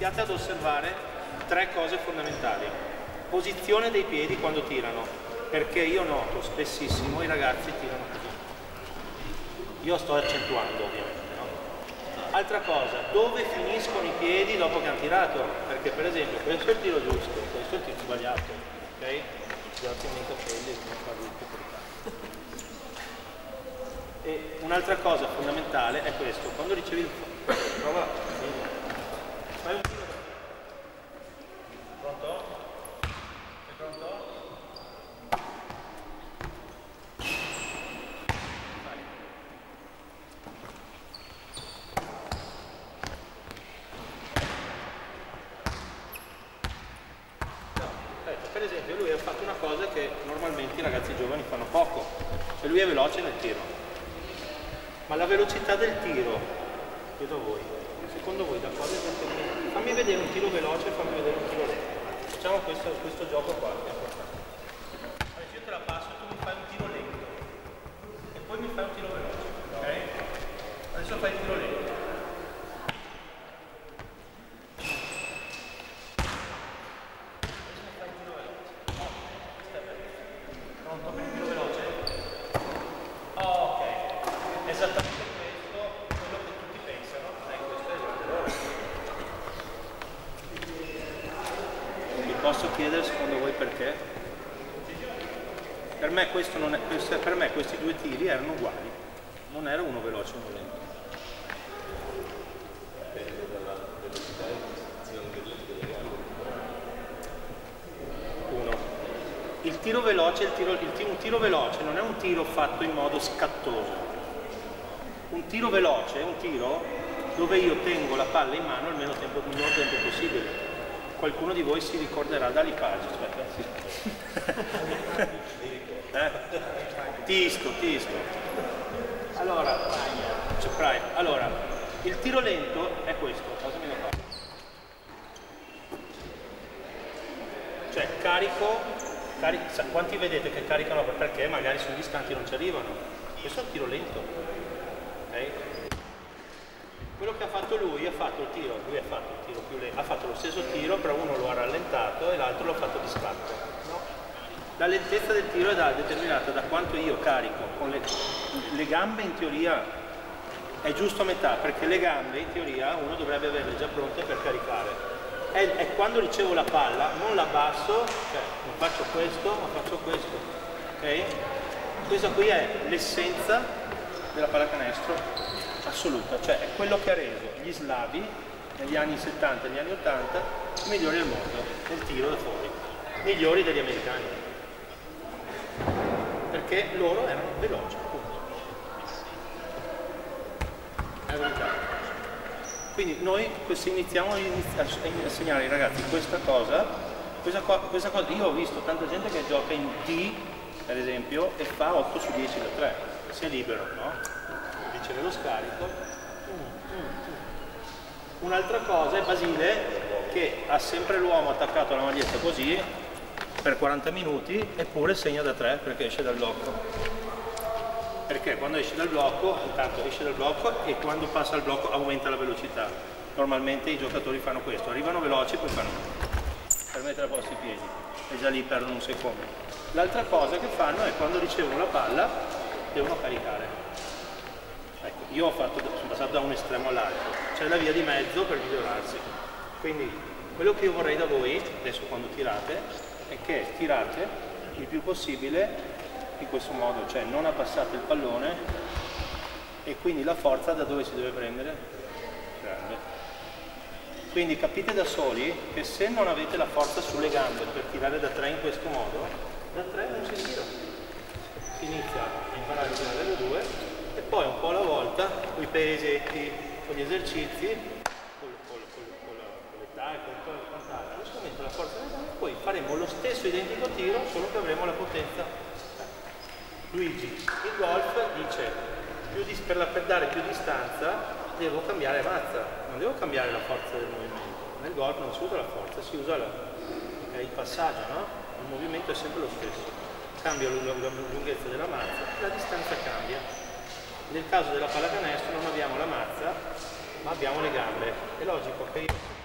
Iniziate ad osservare tre cose fondamentali. Posizione dei piedi quando tirano, perché io noto spessissimo i ragazzi tirano così. Io sto accentuando ovviamente. No? Altra cosa, dove finiscono i piedi dopo che hanno tirato? Perché per esempio questo è il tiro giusto, questo è il tiro sbagliato, ok? Sbagliato nei capelli, non farlo più portare. E un'altra cosa fondamentale è questo, quando ricevi il prova, fai un tiro. Pronto? Sei pronto? Vai. No, ecco, per esempio lui ha fatto una cosa che normalmente i ragazzi giovani fanno poco, cioè lui è veloce nel tiro, ma la velocità del tiro, chiedo a voi, secondo voi da cosa è determinata? Fammi vedere un tiro veloce e fammi vedere un tiro lento. Facciamo questo, questo gioco qua, che è importante. Adesso io te tu mi fai un tiro lento e poi mi fai un tiro veloce, ok? Adesso fai il tiro lento. Adesso fai il tiro veloce. Step back. Pronto per il tiro veloce? Oh, ok. Esattamente questo, quello che tutti pensano, eh, questo è il veloce. Vi posso chiedere secondo voi perché? Per me, è, per me questi due tiri erano uguali, non era uno veloce e uno lento. Uno. Il tiro veloce, il tiro- il ti- un tiro veloce non è un tiro fatto in modo scattoso. Un tiro veloce è un tiro dove io tengo la palla in mano il meno tempo, il minor tempo possibile. Qualcuno di voi si ricorderà da Lipage, aspetta. eh? Tisto, tisto. Allora, cioè, allora, il tiro lento è questo. Cioè carico, cari- quanti vedete che caricano perché magari sugli istanti non ci arrivano? Questo è un tiro lento. ok? Quello che ha fatto lui ha fatto il tiro, lui ha fatto il tiro più lento, ha fatto lo stesso tiro, però uno lo ha rallentato e l'altro l'ha fatto di scatto. no? La lentezza del tiro è da- determinata da quanto io carico con le, le gambe in teoria è giusto a metà, perché le gambe in teoria uno dovrebbe averle già pronte per caricare. È, è quando ricevo la palla, non la abbasso, cioè non faccio questo, ma faccio questo. Ok? Questa qui è l'essenza della pallacanestro assoluta, cioè è quello che ha reso gli slavi negli anni 70 e negli anni 80 i migliori al mondo nel tiro da fuori, migliori degli americani. Perché loro erano veloci, appunto. È verità. Quindi noi iniziamo a inizi- a insegnare ai ragazzi questa cosa, questa, co- questa cosa, io ho visto tanta gente che gioca in D, per esempio, e fa 8 su 10 da 3, si è libero, no? Riceve lo scarico. Un'altra cosa è Basile che ha sempre l'uomo attaccato alla maglietta così per 40 minuti eppure segna da 3 perché esce dal blocco perché quando esce dal blocco, intanto esce dal blocco e quando passa al blocco aumenta la velocità. Normalmente i giocatori fanno questo, arrivano veloci e poi fanno per mettere a posto i piedi e già lì perdono un secondo. L'altra cosa che fanno è quando ricevono la palla devono caricare. Ecco, io ho fatto, sono passato da un estremo all'altro, c'è la via di mezzo per migliorarsi. Quindi quello che io vorrei da voi, adesso quando tirate, è che tirate il più possibile in questo modo, cioè non abbassate il pallone e quindi la forza da dove si deve prendere? Grande. Quindi capite da soli che se non avete la forza sulle gambe per tirare da 3 in questo modo, da 3 non si tira. Inizia a imparare tirare da 2 e poi un po' alla volta, con i pesetti, con gli esercizi, col, con, la, con l'età e con con il quant'altro, solamente la forza delle gambe, poi faremo lo stesso identico tiro, solo che avremo la potenza Luigi, il golf dice dis- per, la- per dare più distanza devo cambiare mazza, non devo cambiare la forza del movimento. Nel golf non si usa la forza, si usa la- il passaggio, no? Il movimento è sempre lo stesso. Cambio la lunghezza della mazza, la distanza cambia. Nel caso della pallacanestro non abbiamo la mazza, ma abbiamo le gambe. È logico che io